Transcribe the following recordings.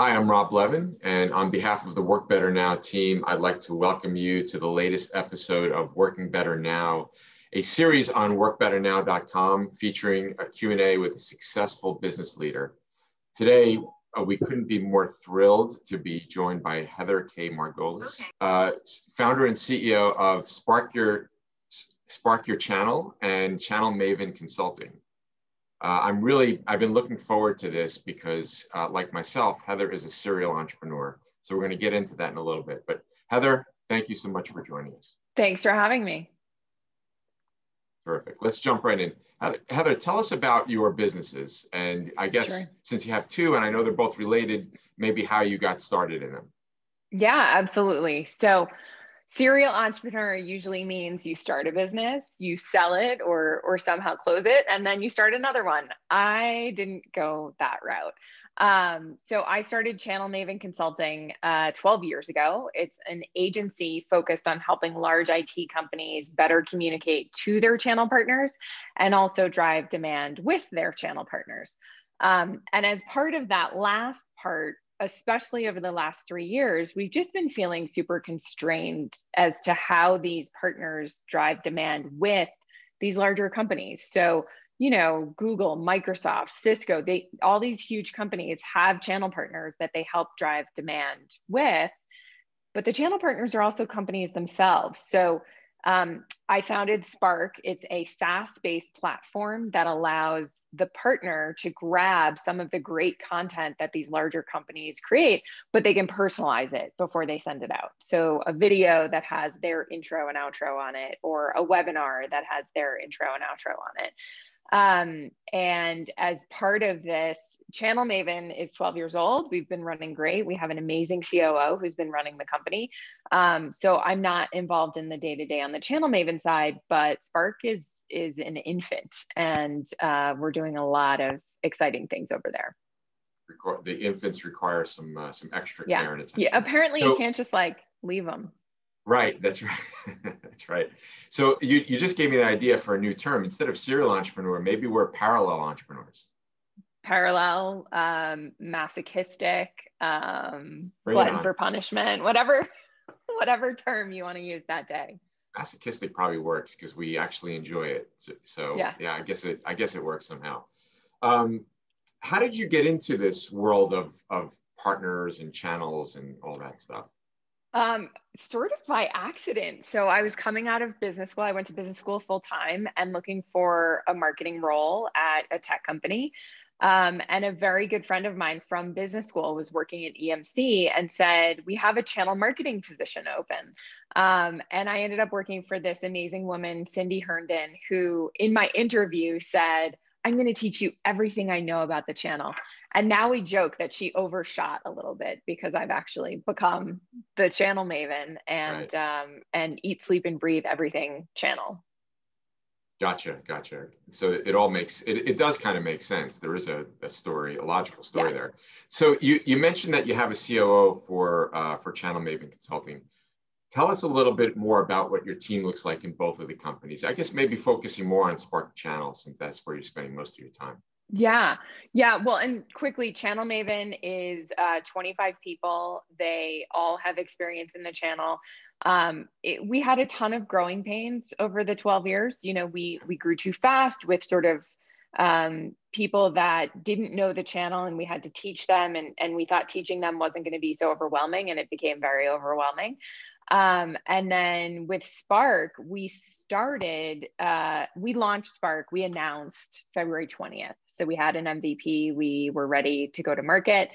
Hi, I'm Rob Levin, and on behalf of the Work Better Now team, I'd like to welcome you to the latest episode of Working Better Now, a series on workbetternow.com featuring a Q&A with a successful business leader. Today, uh, we couldn't be more thrilled to be joined by Heather K. Margolis, okay. uh, founder and CEO of Spark Your, Spark Your Channel and Channel Maven Consulting. Uh, I'm really, I've been looking forward to this because, uh, like myself, Heather is a serial entrepreneur. So we're going to get into that in a little bit. But Heather, thank you so much for joining us. Thanks for having me. Terrific. Let's jump right in. Heather, tell us about your businesses. And I guess sure. since you have two, and I know they're both related, maybe how you got started in them. Yeah, absolutely. So, serial entrepreneur usually means you start a business, you sell it or or somehow close it, and then you start another one. I didn't go that route. Um, so I started Channel Maven Consulting uh, 12 years ago. It's an agency focused on helping large IT companies better communicate to their channel partners and also drive demand with their channel partners. Um, and as part of that last part, especially over the last three years, we've just been feeling super constrained as to how these partners drive demand with these larger companies. So, you know, Google, Microsoft, Cisco, they all these huge companies have channel partners that they help drive demand with. But the channel partners are also companies themselves. So um, I founded Spark. It's a SaaS based platform that allows the partner to grab some of the great content that these larger companies create, but they can personalize it before they send it out. So, a video that has their intro and outro on it, or a webinar that has their intro and outro on it. Um, and as part of this, Channel Maven is 12 years old. We've been running great. We have an amazing COO who's been running the company. Um, so I'm not involved in the day to day on the Channel Maven side, but Spark is is an infant, and uh, we're doing a lot of exciting things over there. The infants require some uh, some extra yeah. care and attention. Yeah, apparently so, you can't just like leave them. Right, that's right. that's right. So you, you just gave me the idea for a new term. Instead of serial entrepreneur, maybe we're parallel entrepreneurs. Parallel, um, masochistic, um, glutton for punishment, whatever, whatever term you want to use that day. Masochistic probably works because we actually enjoy it. So, so yeah. yeah, I guess it I guess it works somehow. Um, how did you get into this world of of partners and channels and all that stuff? Um, sort of by accident. So I was coming out of business school. I went to business school full time and looking for a marketing role at a tech company. Um, and a very good friend of mine from business school was working at EMC and said, We have a channel marketing position open. Um, and I ended up working for this amazing woman, Cindy Herndon, who in my interview said, I'm going to teach you everything I know about the channel. And now we joke that she overshot a little bit because I've actually become the channel maven and right. um, and eat, sleep, and breathe everything channel. Gotcha, gotcha. So it all makes it, it does kind of make sense. There is a, a story, a logical story yeah. there. So you you mentioned that you have a COO for uh, for Channel Maven Consulting. Tell us a little bit more about what your team looks like in both of the companies. I guess maybe focusing more on Spark Channel since that's where you're spending most of your time. Yeah, yeah. Well, and quickly, Channel Maven is uh, 25 people. They all have experience in the channel. Um, it, we had a ton of growing pains over the 12 years. You know, we we grew too fast with sort of um, people that didn't know the channel, and we had to teach them, and and we thought teaching them wasn't going to be so overwhelming, and it became very overwhelming. Um, and then with Spark, we started, uh, we launched Spark, we announced February 20th. So we had an MVP, we were ready to go to market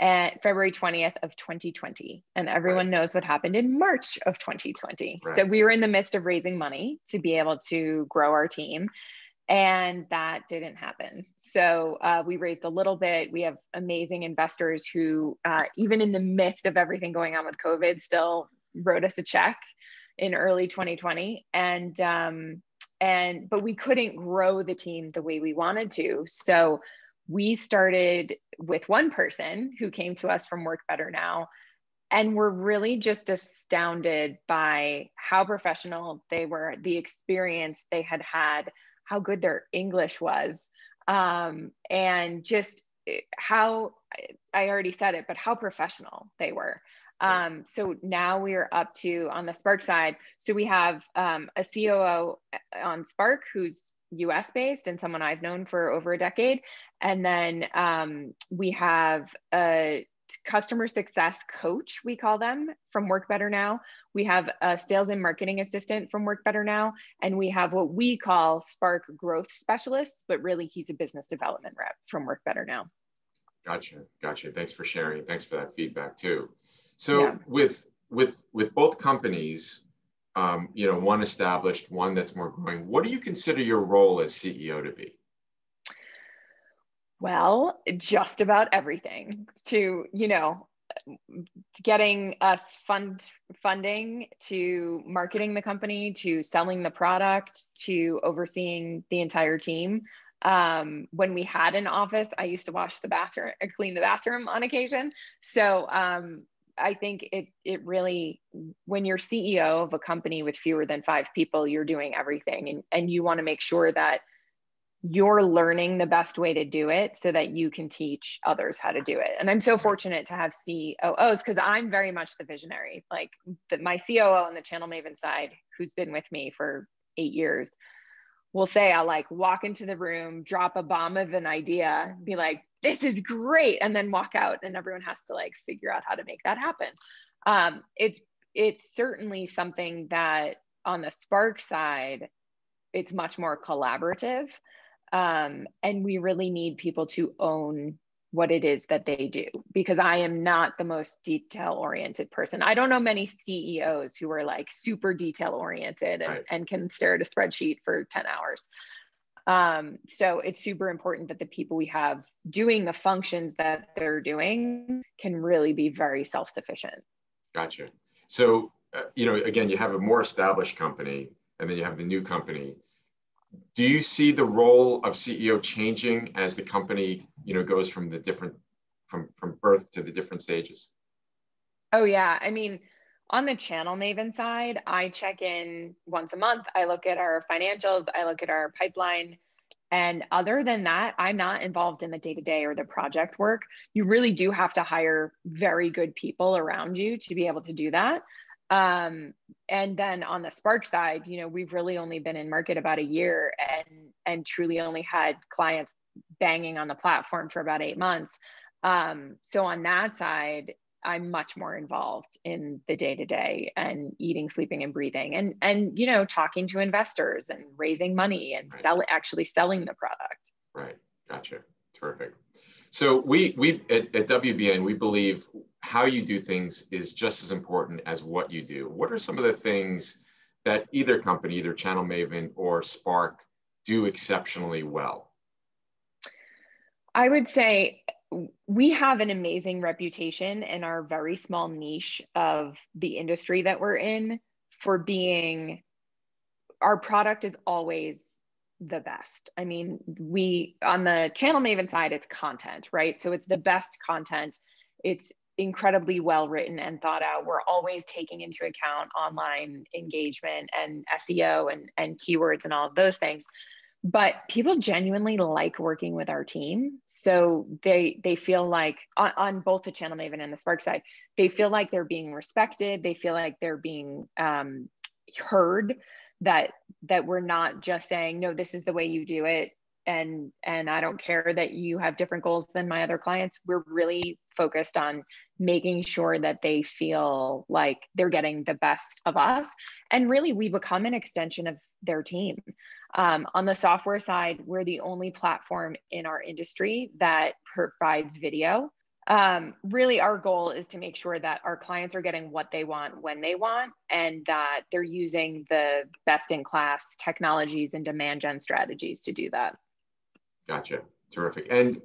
at February 20th of 2020. And everyone right. knows what happened in March of 2020. Right. So we were in the midst of raising money to be able to grow our team. And that didn't happen. So uh, we raised a little bit. We have amazing investors who, uh, even in the midst of everything going on with COVID, still wrote us a check in early 2020 and um, and but we couldn't grow the team the way we wanted to so we started with one person who came to us from work better now and we're really just astounded by how professional they were the experience they had had how good their english was um, and just how I already said it, but how professional they were. Um, so now we are up to on the Spark side. So we have um, a COO on Spark who's US based and someone I've known for over a decade. And then um, we have a customer success coach, we call them from Work Better Now. We have a sales and marketing assistant from Work Better Now. And we have what we call Spark growth specialists, but really he's a business development rep from Work Better Now. Gotcha. Gotcha. Thanks for sharing. Thanks for that feedback too. So yeah. with with with both companies, um, you know, one established, one that's more growing. What do you consider your role as CEO to be? Well, just about everything. To you know, getting us fund funding, to marketing the company, to selling the product, to overseeing the entire team. Um, when we had an office, I used to wash the bathroom, clean the bathroom on occasion. So um, I think it it really when you're CEO of a company with fewer than five people, you're doing everything and, and you want to make sure that you're learning the best way to do it so that you can teach others how to do it. And I'm so fortunate to have COOs because I'm very much the visionary. Like the, my COO on the Channel Maven side, who's been with me for eight years, will say I'll like walk into the room, drop a bomb of an idea, be like, this is great and then walk out and everyone has to like figure out how to make that happen. Um, it's it's certainly something that on the spark side it's much more collaborative um, and we really need people to own what it is that they do because i am not the most detail oriented person i don't know many ceos who are like super detail oriented and, right. and can stare at a spreadsheet for 10 hours um, so it's super important that the people we have doing the functions that they're doing can really be very self-sufficient. Gotcha. So, uh, you know, again, you have a more established company and then you have the new company. Do you see the role of CEO changing as the company, you know, goes from the different, from, from birth to the different stages? Oh yeah. I mean, on the channel Maven side, I check in once a month. I look at our financials, I look at our pipeline. And other than that, I'm not involved in the day to day or the project work. You really do have to hire very good people around you to be able to do that. Um, and then on the Spark side, you know, we've really only been in market about a year and and truly only had clients banging on the platform for about eight months. Um, so on that side, I'm much more involved in the day to day and eating, sleeping, and breathing, and and you know talking to investors and raising money and right. sell actually selling the product. Right. Gotcha. Terrific. So we we at, at WBN we believe how you do things is just as important as what you do. What are some of the things that either company, either Channel Maven or Spark, do exceptionally well? I would say we have an amazing reputation in our very small niche of the industry that we're in for being our product is always the best. I mean, we on the channel Maven side, it's content, right? So it's the best content. It's incredibly well written and thought out. We're always taking into account online engagement and SEO and, and keywords and all of those things. But people genuinely like working with our team. So they they feel like on, on, both the channel maven and the spark side they feel like they're being respected. They feel like they're being um, heard that that we're not just saying no this is the way you do it and and i don't care that you have different goals than my other clients. We're really focused on making sure that they feel like they're getting the best of us. And really we become an extension of their team. Um, on the software side we're the only platform in our industry that provides video. Um, really our goal is to make sure that our clients are getting what they want when they want and that they're using the best in class technologies and demand gen strategies to do that Gotcha. Terrific. And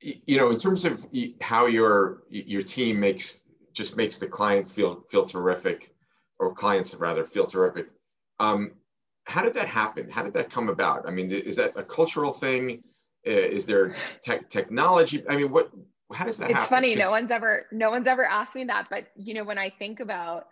you know, in terms of how your your team makes just makes the client feel feel terrific, or clients rather feel terrific. Um, how did that happen? How did that come about? I mean, is that a cultural thing? Is there tech technology? I mean, what? How does that? It's happen? funny. No one's ever no one's ever asked me that. But you know, when I think about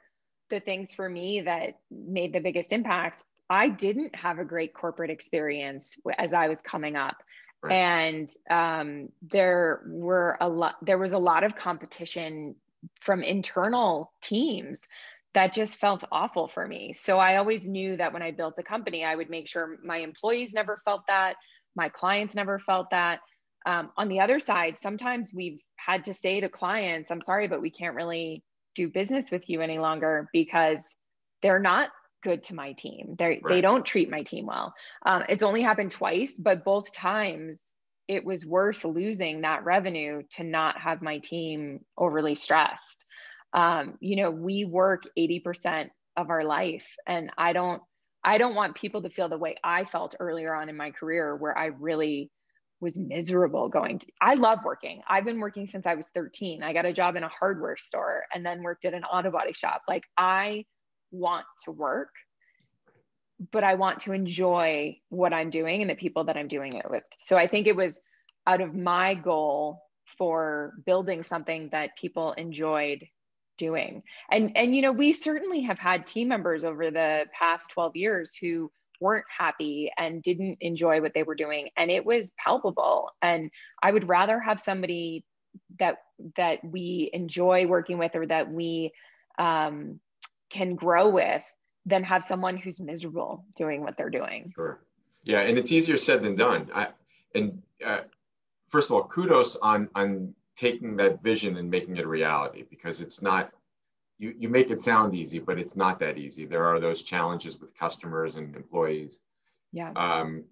the things for me that made the biggest impact, I didn't have a great corporate experience as I was coming up. Right. And um, there were a lot. There was a lot of competition from internal teams that just felt awful for me. So I always knew that when I built a company, I would make sure my employees never felt that, my clients never felt that. Um, on the other side, sometimes we've had to say to clients, I'm sorry, but we can't really do business with you any longer because they're not good to my team. They right. they don't treat my team well. Um, it's only happened twice, but both times it was worth losing that revenue to not have my team overly stressed. Um, you know, we work 80% of our life, and I don't I don't want people to feel the way I felt earlier on in my career, where I really was miserable going to I love working. I've been working since I was 13. I got a job in a hardware store and then worked at an auto body shop. Like I want to work, but I want to enjoy what I'm doing and the people that I'm doing it with. So I think it was out of my goal for building something that people enjoyed doing. And and you know, we certainly have had team members over the past 12 years who weren't happy and didn't enjoy what they were doing and it was palpable and i would rather have somebody that that we enjoy working with or that we um, can grow with than have someone who's miserable doing what they're doing sure yeah and it's easier said than done i and uh, first of all kudos on on taking that vision and making it a reality because it's not you, you make it sound easy, but it's not that easy. There are those challenges with customers and employees. Yeah. Um,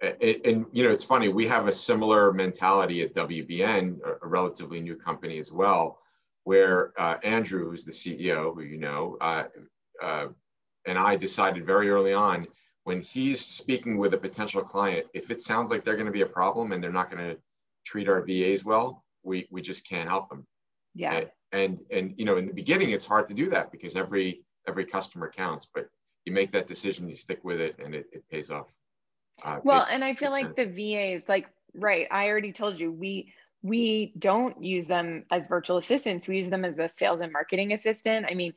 and, and, you know, it's funny. We have a similar mentality at WBN, a, a relatively new company as well, where uh, Andrew, who's the CEO, who you know, uh, uh, and I decided very early on when he's speaking with a potential client, if it sounds like they're going to be a problem and they're not going to treat our VAs well, we we just can't help them. Yeah and and you know in the beginning it's hard to do that because every every customer counts but you make that decision you stick with it and it, it pays off uh, well and i feel like the vas like right i already told you we we don't use them as virtual assistants we use them as a sales and marketing assistant i mean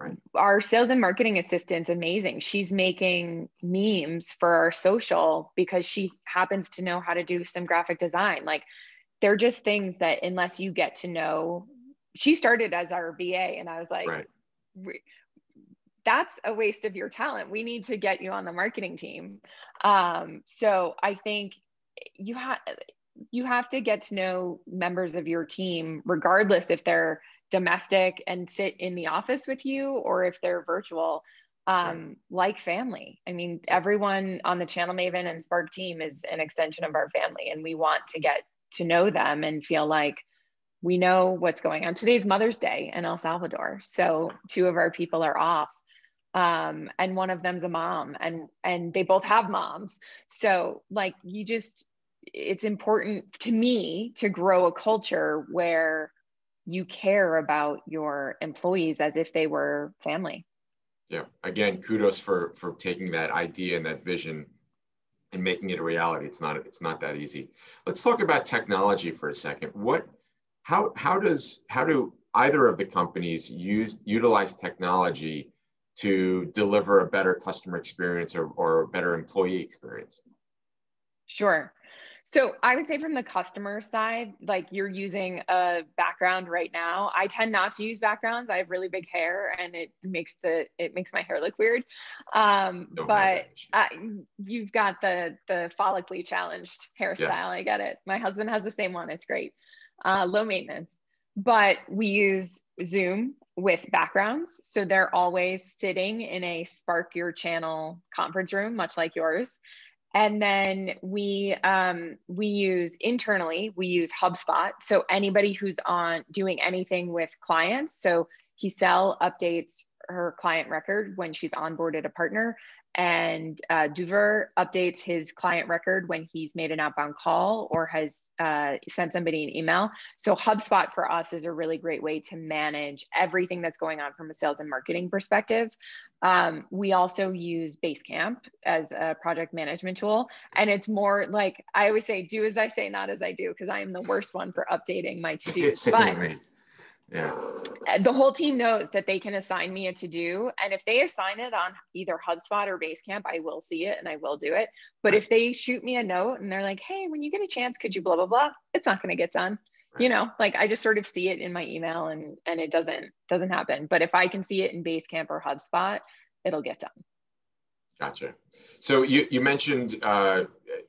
right. our sales and marketing assistant's amazing she's making memes for our social because she happens to know how to do some graphic design like they're just things that unless you get to know she started as our VA, and I was like, right. that's a waste of your talent. We need to get you on the marketing team. Um, so I think you have you have to get to know members of your team, regardless if they're domestic and sit in the office with you or if they're virtual um, right. like family. I mean, everyone on the Channel Maven and Spark team is an extension of our family, and we want to get to know them and feel like we know what's going on. Today's Mother's Day in El Salvador. So two of our people are off. Um, and one of them's a mom and and they both have moms. So like you just it's important to me to grow a culture where you care about your employees as if they were family. Yeah. Again, kudos for for taking that idea and that vision and making it a reality. It's not it's not that easy. Let's talk about technology for a second. What how, how does how do either of the companies use utilize technology to deliver a better customer experience or, or a better employee experience? Sure. So I would say from the customer side, like you're using a background right now. I tend not to use backgrounds. I have really big hair, and it makes the it makes my hair look weird. Um, but uh, you've got the the follically challenged hairstyle. Yes. I get it. My husband has the same one. It's great uh, low maintenance. But we use Zoom with backgrounds. So they're always sitting in a Spark Your Channel conference room, much like yours. And then we um, we use internally, we use HubSpot. So anybody who's on doing anything with clients, so Giselle updates her client record when she's onboarded a partner and uh, Duver updates his client record when he's made an outbound call or has uh, sent somebody an email. So HubSpot for us is a really great way to manage everything that's going on from a sales and marketing perspective. Um, we also use Basecamp as a project management tool, and it's more like I always say, "Do as I say, not as I do," because I am the worst one for updating my to-dos. but Yeah. The whole team knows that they can assign me a to do. And if they assign it on either HubSpot or Basecamp, I will see it and I will do it. But right. if they shoot me a note and they're like, hey, when you get a chance, could you blah, blah, blah, it's not going to get done. Right. You know, like I just sort of see it in my email and and it doesn't doesn't happen. But if I can see it in Basecamp or HubSpot, it'll get done. Gotcha. So you, you mentioned uh,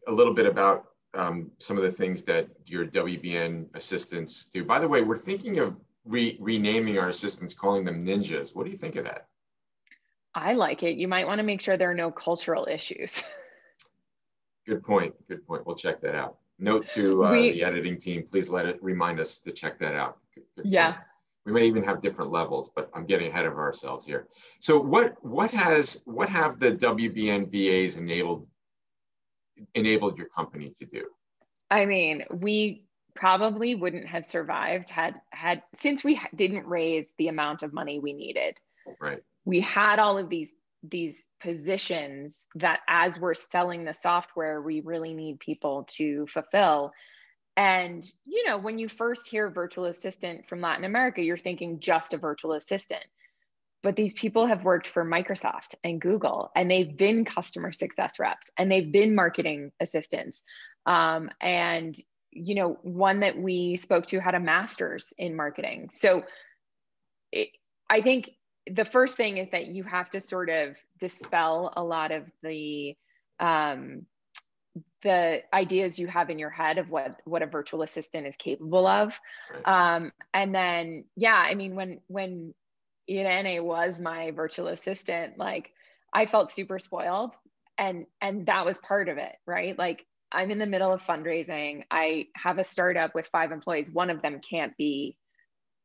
a little bit about um, some of the things that your WBN assistants do. By the way, we're thinking of re- renaming our assistants, calling them ninjas. What do you think of that? I like it. You might want to make sure there are no cultural issues. Good point. Good point. We'll check that out. Note to uh, we, the editing team, please let it remind us to check that out. Good, good yeah. Point. We may even have different levels, but I'm getting ahead of ourselves here. So what what has what have the WBN VAs enabled enabled your company to do? I mean, we probably wouldn't have survived had had since we didn't raise the amount of money we needed. Right. We had all of these these positions that as we're selling the software we really need people to fulfill and you know when you first hear virtual assistant from latin america you're thinking just a virtual assistant but these people have worked for microsoft and google and they've been customer success reps and they've been marketing assistants um, and you know, one that we spoke to had a master's in marketing. So it, I think the first thing is that you have to sort of dispel a lot of the um, the ideas you have in your head of what what a virtual assistant is capable of right. um, and then yeah i mean when when irene was my virtual assistant like i felt super spoiled and and that was part of it right like I'm in the middle of fundraising. I have a startup with five employees. One of them can't be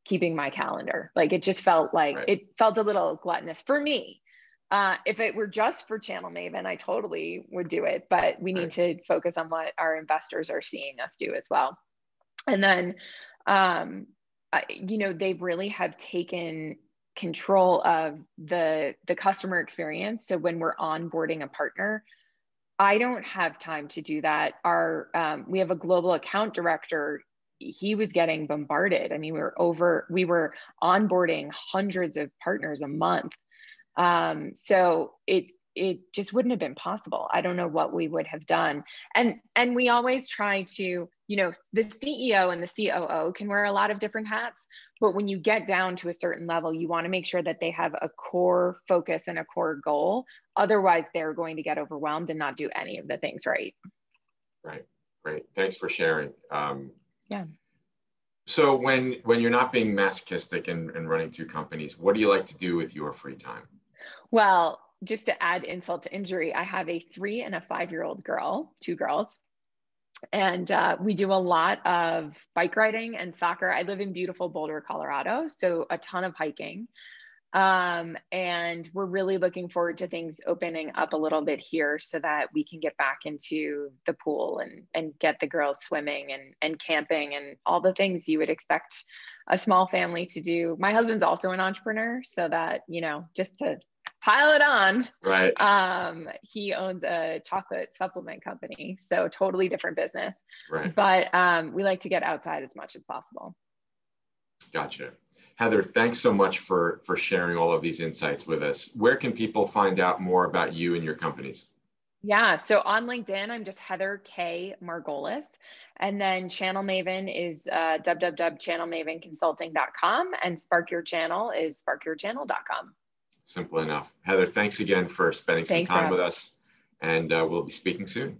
keeping my calendar. Like it just felt like right. it felt a little gluttonous for me. Uh, if it were just for Channel Maven, I totally would do it. But we need right. to focus on what our investors are seeing us do as well. And then, um, I, you know, they really have taken control of the the customer experience. So when we're onboarding a partner, I don't have time to do that. Our um, we have a global account director. He was getting bombarded. I mean, we were over. We were onboarding hundreds of partners a month. Um, so it it just wouldn't have been possible. I don't know what we would have done. And and we always try to you know, the CEO and the COO can wear a lot of different hats, but when you get down to a certain level, you want to make sure that they have a core focus and a core goal. Otherwise, they're going to get overwhelmed and not do any of the things right. Right. Great. Thanks for sharing. Um, yeah. So when when you're not being masochistic and, and running two companies, what do you like to do with your free time? Well, just to add insult to injury, I have a three and a five year old girl, two girls and uh, we do a lot of bike riding and soccer. I live in beautiful Boulder, Colorado, so a ton of hiking. Um, and we're really looking forward to things opening up a little bit here so that we can get back into the pool and, and get the girls swimming and, and camping and all the things you would expect a small family to do. My husband's also an entrepreneur, so that, you know, just to pile it on. Right. Um, he owns a chocolate supplement company, so totally different business. Right. But um, we like to get outside as much as possible. Gotcha. Heather, thanks so much for for sharing all of these insights with us. Where can people find out more about you and your companies? Yeah, so on LinkedIn, I'm just Heather K. Margolis. And then Channel Maven is uh, www.channelmavenconsulting.com and Spark Your Channel is sparkyourchannel.com. Simple enough. Heather, thanks again for spending some thanks, time Rob. with us, and uh, we'll be speaking soon.